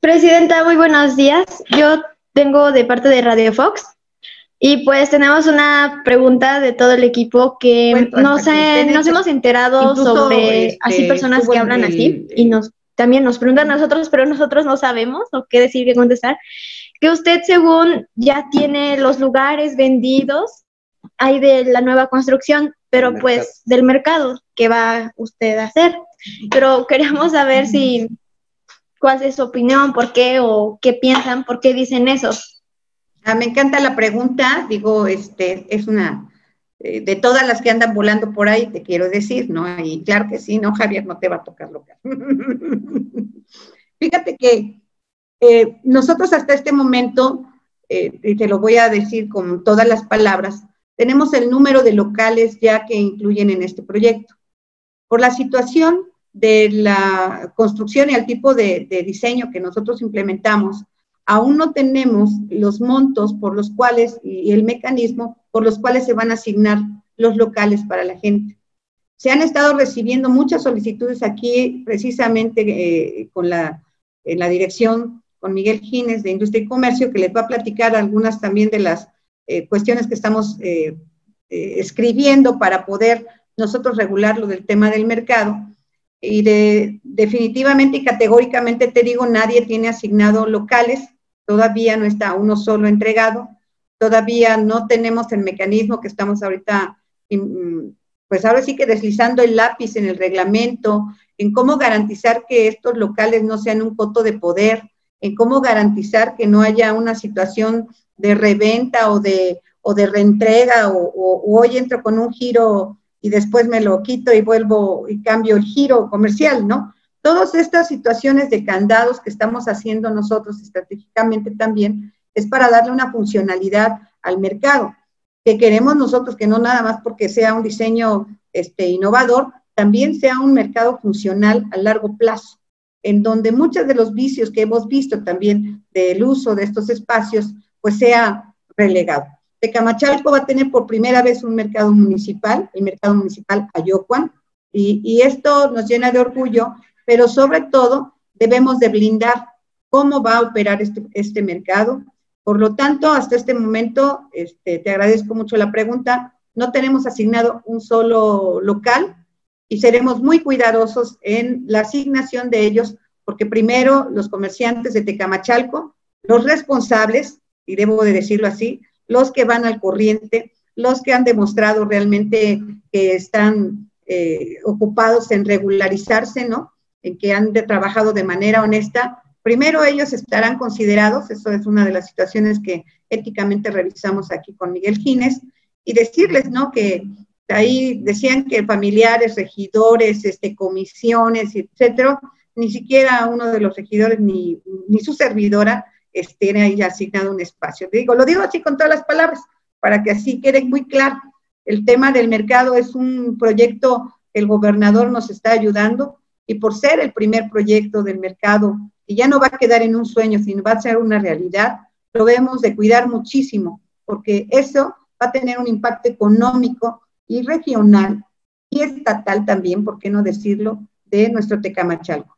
Presidenta, muy buenos días. Yo tengo de parte de Radio Fox y pues tenemos una pregunta de todo el equipo que no sé, nos hemos enterado sobre este, así personas que hablan así y nos también nos preguntan a nosotros, pero nosotros no sabemos o qué decir, qué contestar. Que usted según ya tiene los lugares vendidos hay de la nueva construcción, pero pues del mercado que va usted a hacer. Pero queríamos saber si cuál es su opinión, por qué o qué piensan, por qué dicen eso. Ah, me encanta la pregunta, digo, este, es una, eh, de todas las que andan volando por ahí, te quiero decir, ¿no? Y claro que sí, no, Javier, no te va a tocar loca. Fíjate que eh, nosotros hasta este momento, eh, y te lo voy a decir con todas las palabras, tenemos el número de locales ya que incluyen en este proyecto. Por la situación de la construcción y el tipo de, diseño que nosotros implementamos, aún no tenemos los montos por los cuales y el mecanismo por los cuales se van a asignar los locales para la gente. Se han estado recibiendo muchas solicitudes aquí, precisamente eh, con la, en la dirección, con Miguel Gines de Industria y Comercio, que les va a platicar algunas también de las eh, cuestiones que estamos eh, escribiendo para poder nosotros regular lo del tema del mercado y de, definitivamente y categóricamente te digo, nadie tiene asignado locales, todavía no está uno solo entregado, todavía no tenemos el mecanismo que estamos ahorita, pues ahora sí que deslizando el lápiz en el reglamento, en cómo garantizar que estos locales no sean un coto de poder, en cómo garantizar que no haya una situación de reventa o de, o de reentrega o, o hoy entro con un giro y después me lo quito y vuelvo y cambio el giro comercial, ¿no? Todas estas situaciones de candados que estamos haciendo nosotros estratégicamente también es para darle una funcionalidad al mercado, que queremos nosotros que no nada más porque sea un diseño este, innovador, también sea un mercado funcional a largo plazo, en donde muchos de los vicios que hemos visto también del uso de estos espacios, pues sea relegado. Tecamachalco va a tener por primera vez un mercado municipal, el mercado municipal Ayocuan, y, esto nos llena de orgullo, pero sobre todo debemos de blindar cómo va a operar este, este mercado. Por lo tanto, hasta este momento, este, te agradezco mucho la pregunta, no tenemos asignado un solo local y seremos muy cuidadosos en la asignación de ellos, porque primero los comerciantes de Tecamachalco, los responsables, y debo de decirlo así, los que van al corriente, los que han demostrado realmente que están eh, ocupados en regularizarse, ¿no? En que han trabajado de manera honesta. Primero ellos estarán considerados, eso es una de las situaciones que éticamente revisamos aquí con Miguel Gines, y decirles, ¿no? Que ahí decían que familiares, regidores, este, comisiones, etcétera, ni siquiera uno de los regidores ni, ni su servidora esté ahí asignado un espacio. Digo, lo digo así con todas las palabras, para que así quede muy claro. El tema del mercado es un proyecto, el gobernador nos está ayudando y por ser el primer proyecto del mercado, y ya no va a quedar en un sueño, sino va a ser una realidad, lo debemos de cuidar muchísimo, porque eso va a tener un impacto económico y regional y estatal también, ¿por qué no decirlo?, de nuestro Tecamachalco.